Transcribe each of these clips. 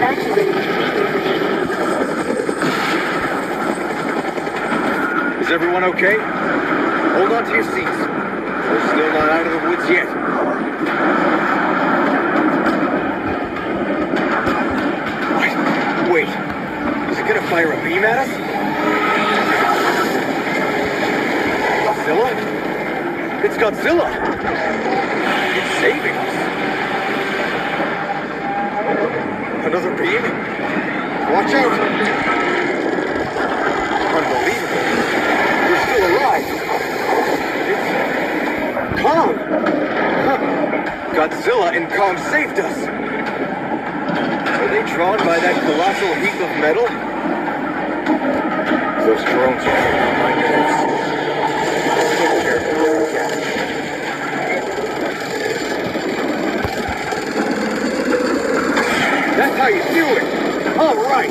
Is everyone okay? Hold on to your seats. We're still not out of the woods yet. What? Wait. Is it gonna fire a beam at us? Godzilla? It's Godzilla! It's saving us! Another beam? Watch out! Unbelievable! We're still alive! It's... Kong! Huh. Godzilla and Kong saved us! Are they drawn by that colossal heap of metal? Those drones are All right!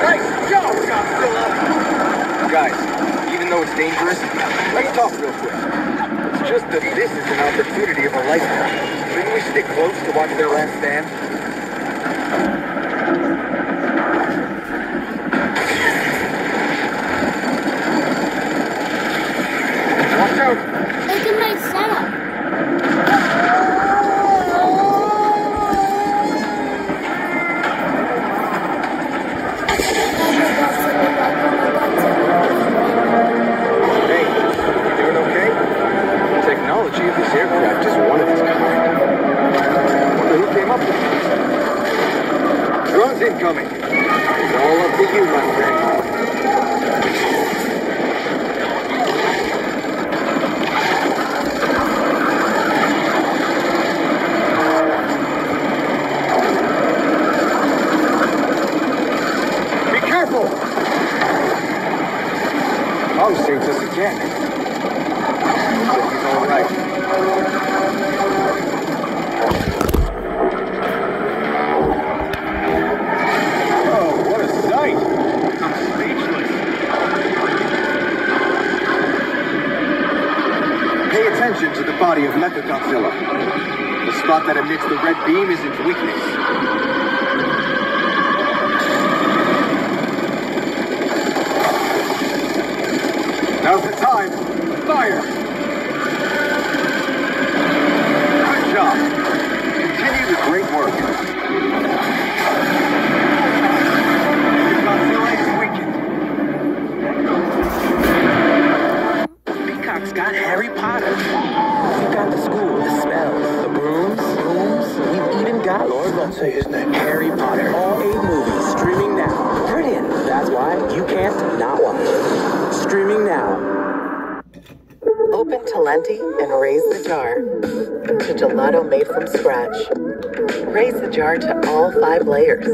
Nice job, Godzilla! Guys, even though it's dangerous, let's talk real quick. It's just that this is an opportunity of a lifetime. Shouldn't we stick close to watch their last stand? Watch out! Like a nice setup. Hey, you doing okay? The technology of this aircraft is one of its kind. Wonder who came up with it. Drones incoming. It's all up to you, my friend. Saved us again. Oh, what a sight! I'm speechless. Pay attention to the body of Mechagodzilla. The spot that emits the red beam is its weakness. Fire! Good job. Continue the great work. Godzilla is weakened. Peacock's got Harry Potter. We've got the school, the spells, the brooms, brooms. We've even got Lord Don't say his name. Harry Potter. All eight movies streaming now. Brilliant. That's why you can't not watch. Streaming now. Open Talenti and raise the jar to gelato made from scratch. Raise the jar to all five layers.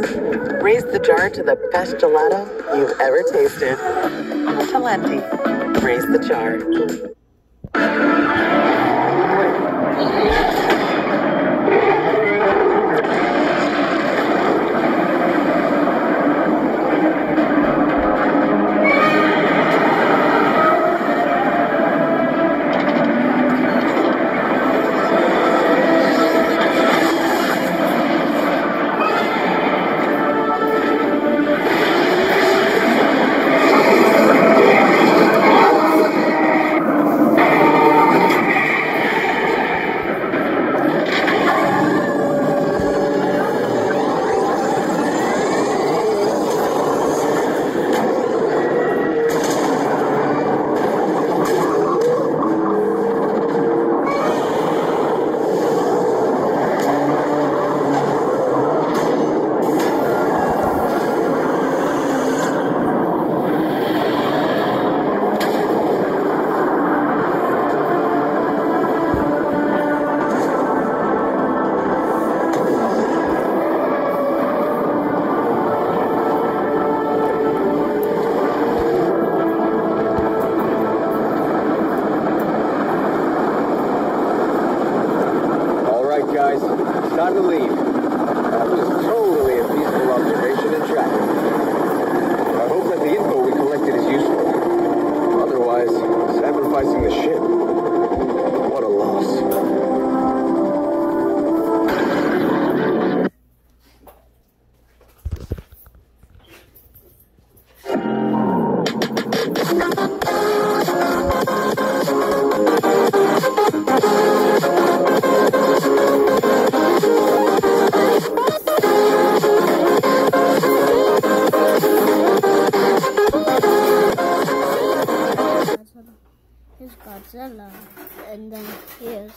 Raise the jar to the best gelato you've ever tasted. Talenti. Raise the jar. Godzilla, and then here's